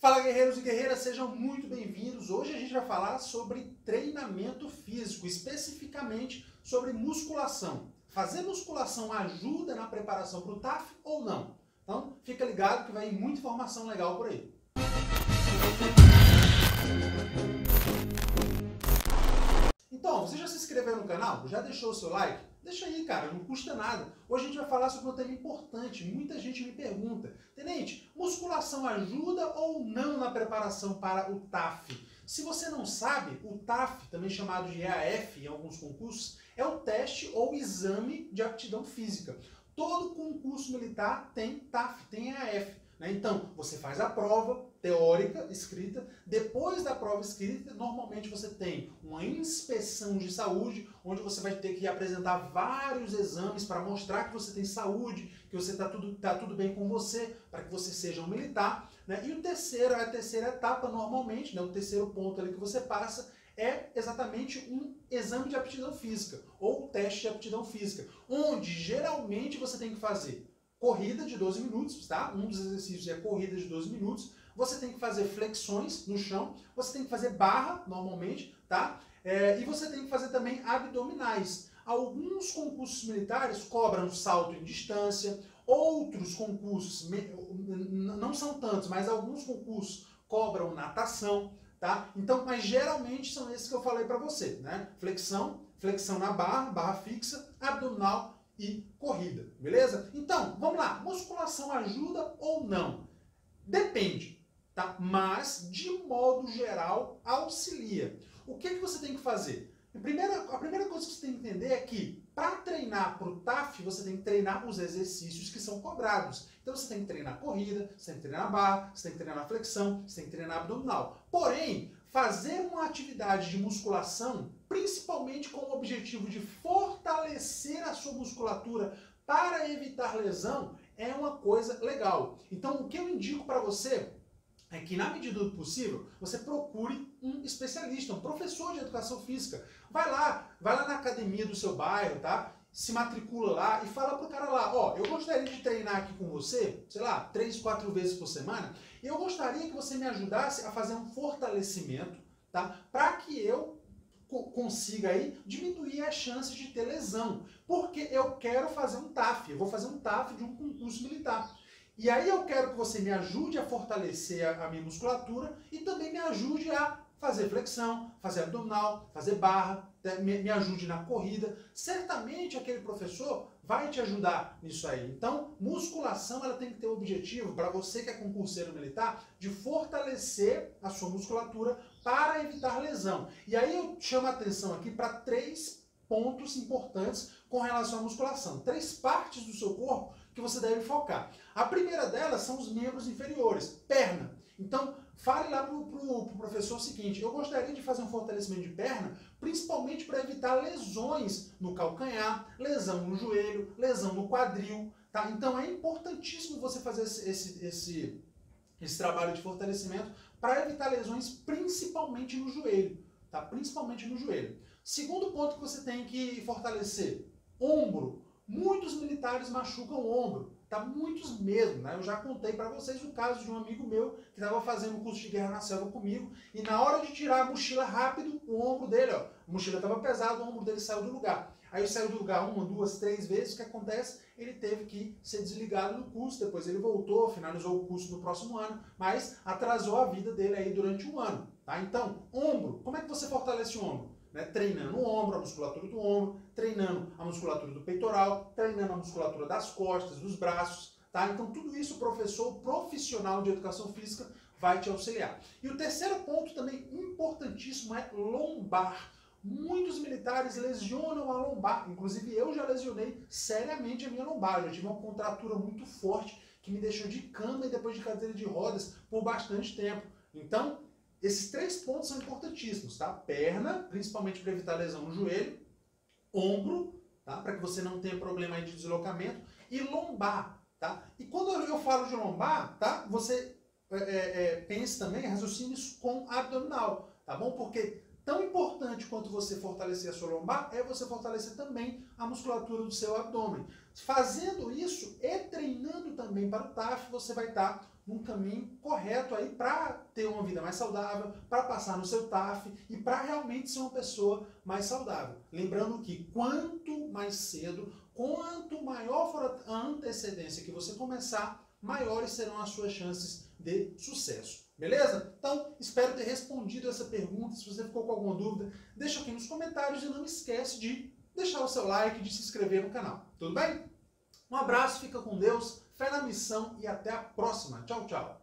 Fala guerreiros e guerreiras, sejam muito bem-vindos. Hoje a gente vai falar sobre treinamento físico, especificamente sobre musculação. Fazer musculação ajuda na preparação para o TAF ou não? Então fica ligado que vai muita informação legal por aí. Então, você já se inscreveu no canal? Já deixou o seu like? Deixa aí, cara, não custa nada. Hoje a gente vai falar sobre um tema importante. Muita gente me pergunta, Tenente, musculação ajuda ou não na preparação para o TAF? Se você não sabe, o TAF, também chamado de EAF em alguns concursos, é o teste ou exame de aptidão física. Todo concurso militar tem TAF, tem EAF. Né? Então, você faz a prova teórica escrita, depois da prova escrita, normalmente você tem uma inspeção de saúde, onde você vai ter que apresentar vários exames para mostrar que você tem saúde, que você está tudo, tá tudo bem com você, para que você seja um militar. Né? E o terceiro, a terceira etapa, normalmente, né? o terceiro ponto ali que você passa, é exatamente um exame de aptidão física, ou teste de aptidão física, onde geralmente você tem que fazer corrida de 12 minutos, tá? Um dos exercícios é corrida de 12 minutos. Você tem que fazer flexões no chão, você tem que fazer barra, normalmente, tá? É, e você tem que fazer também abdominais. Alguns concursos militares cobram salto em distância, outros concursos, não são tantos, mas alguns concursos cobram natação, tá? Então, mas geralmente são esses que eu falei para você, né? Flexão, flexão na barra, barra fixa, abdominal, e corrida, beleza? Então, vamos lá. Musculação ajuda ou não? Depende, tá? Mas, de modo geral, auxilia. O que, que você tem que fazer? A primeira, a primeira coisa que você tem que entender é que, para treinar para o TAF, você tem que treinar os exercícios que são cobrados. Então, você tem que treinar corrida, você tem que treinar barra, você tem que treinar flexão, você tem que treinar abdominal. Porém, fazer uma atividade de musculação, principalmente com o objetivo de fortalecer musculatura para evitar lesão, é uma coisa legal. Então, o que eu indico para você é que, na medida do possível, você procure um especialista, um professor de educação física. Vai lá, vai lá na academia do seu bairro, tá? se matricula lá e fala pro cara lá, ó, eu gostaria de treinar aqui com você, sei lá, três, quatro vezes por semana, e eu gostaria que você me ajudasse a fazer um fortalecimento, tá? Para que eu consiga aí diminuir as chances de ter lesão, porque eu quero fazer um TAF, eu vou fazer um TAF de um concurso militar. E aí eu quero que você me ajude a fortalecer a, minha musculatura e também me ajude a fazer flexão, fazer abdominal, fazer barra, né, me, me ajude na corrida. Certamente aquele professor vai te ajudar nisso aí. Então, musculação ela tem que ter o objetivo, para você que é concurseiro militar, de fortalecer a sua musculatura para evitar lesão. E aí eu chamo a atenção aqui para três pontos importantes com relação à musculação. Três partes do seu corpo que você deve focar. A primeira delas são os membros inferiores, perna. Então, fale lá para o pro, pro professor o seguinte: eu gostaria de fazer um fortalecimento de perna, principalmente para evitar lesões no calcanhar, lesão no joelho, lesão no quadril. Tá? Então, é importantíssimo você fazer esse, esse, esse, esse trabalho de fortalecimento para evitar lesões, principalmente no joelho. Tá? Principalmente no joelho. Segundo ponto que você tem que fortalecer: ombro. Muitos militares machucam o ombro, tá? Muitos mesmo, né? Eu já contei para vocês o caso de um amigo meu que estava fazendo um curso de guerra na selva comigo e na hora de tirar a mochila rápido, o ombro dele, ó, a mochila estava pesada, o ombro dele saiu do lugar. Aí saiu do lugar uma, duas, três vezes, o que acontece? Ele teve que ser desligado do curso, depois ele voltou, finalizou o curso no próximo ano, mas atrasou a vida dele aí durante um ano, tá? Então, ombro, como é que você fortalece o ombro? né? treinando o ombro, a musculatura do ombro, treinando a musculatura do peitoral, treinando a musculatura das costas, dos braços. Tá? Então, tudo isso o professor profissional de educação física vai te auxiliar. E o terceiro ponto também importantíssimo é lombar. Muitos militares lesionam a lombar, inclusive eu já lesionei seriamente a minha lombar, já tive uma contratura muito forte que me deixou de cama e depois de cadeira de rodas por bastante tempo. Então, esses três pontos são importantíssimos, tá? Perna, principalmente para evitar lesão no joelho, ombro, tá? Para que você não tenha problema de deslocamento, e lombar, tá? E quando eu falo de lombar, tá? Você é, é, é pense também, raciocine isso com abdominal, tá bom? Porque tão importante quanto você fortalecer a sua lombar é você fortalecer também a musculatura do seu abdômen. Fazendo isso e treinando também para o TAF, você vai estar num caminho correto aí para ter uma vida mais saudável, para passar no seu TAF e para realmente ser uma pessoa mais saudável. Lembrando que quanto mais cedo, quanto maior for a antecedência que você começar, maiores serão as suas chances de sucesso. Beleza? Então, espero ter respondido essa pergunta. Se você ficou com alguma dúvida, deixa aqui nos comentários e não esquece de deixar o seu like, de se inscrever no canal. Tudo bem? Um abraço, fica com Deus, fé na missão e até a próxima. Tchau, tchau.